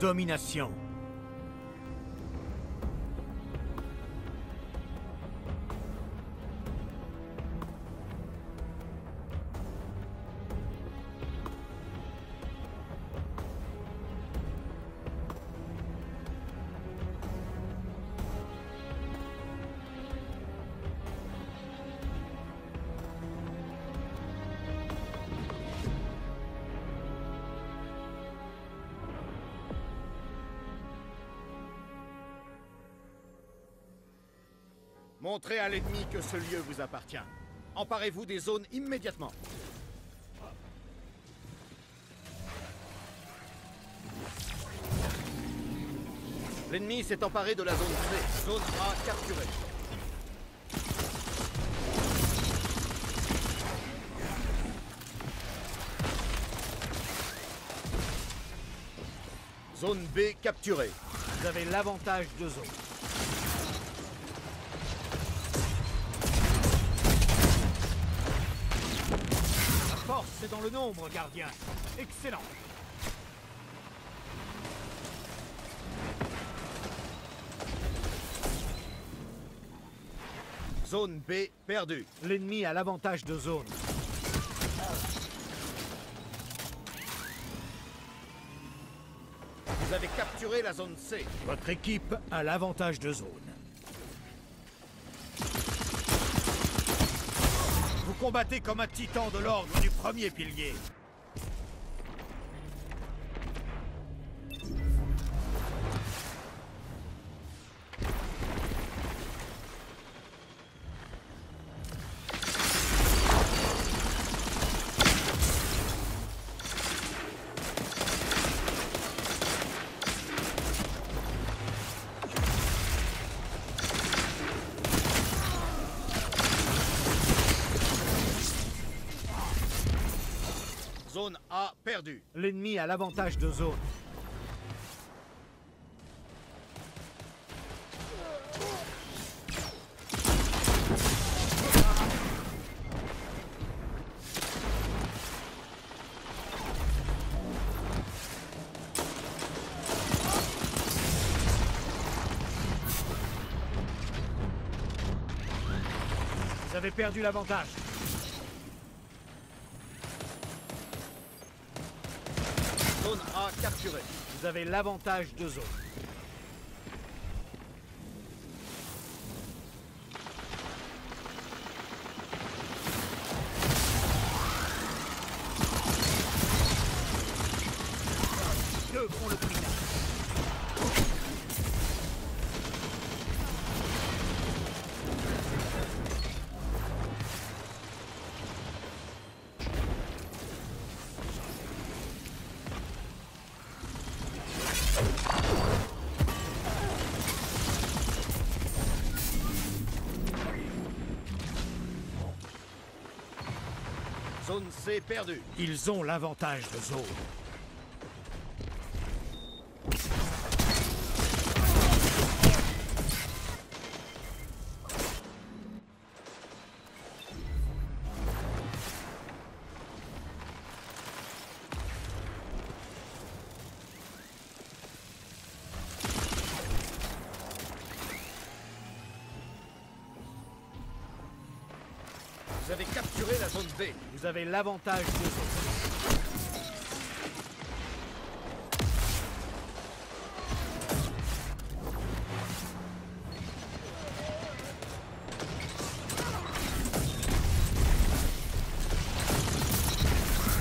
domination. Montrez à l'ennemi que ce lieu vous appartient. Emparez-vous des zones immédiatement. L'ennemi s'est emparé de la zone C. Zone A capturée. Zone B capturée. Vous avez l'avantage de zone. C'est dans le nombre, gardien. Excellent. Zone B perdue. L'ennemi a l'avantage de zone. Vous avez capturé la zone C. Votre équipe a l'avantage de zone. Combattez comme un titan de l'ordre du premier pilier. A perdue. L'ennemi a l'avantage de zone. Vous avez perdu l'avantage. Vous avez l'avantage de zone. Zone C perdue. Ils ont l'avantage de zone. Vous avez capturé la zone B. Vous avez l'avantage de zone.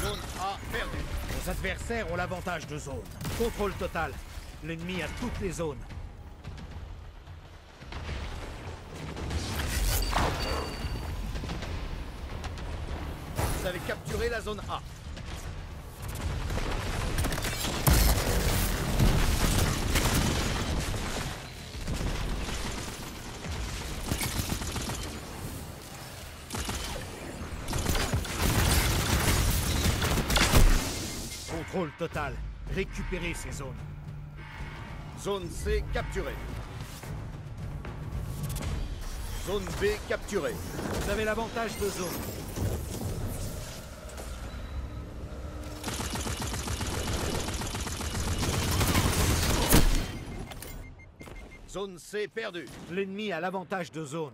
Zone A perdue. Vos adversaires ont l'avantage de zone. Contrôle total. L'ennemi a toutes les zones. Vous avez capturé la zone A. Contrôle total. Récupérez ces zones. Zone C capturée. Zone B capturée. Vous avez l'avantage de zone. Zone C perdue. L'ennemi a l'avantage de zone.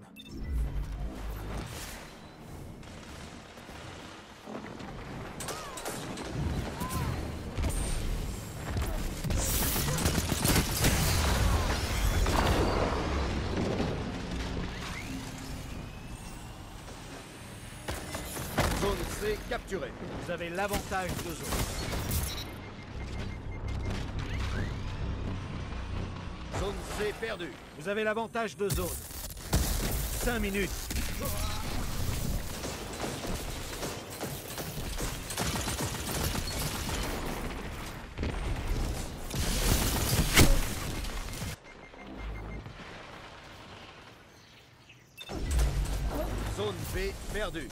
Zone C capturée. Vous avez l'avantage de zone. Perdue. Vous avez l'avantage de zone. 5 minutes. Zone B perdue.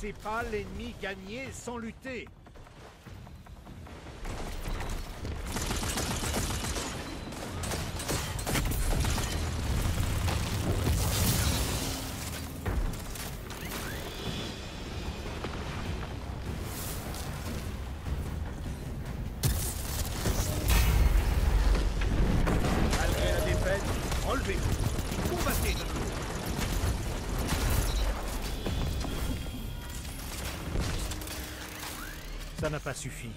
Laissez pas l'ennemi gagner sans lutter. N'a pas suffi.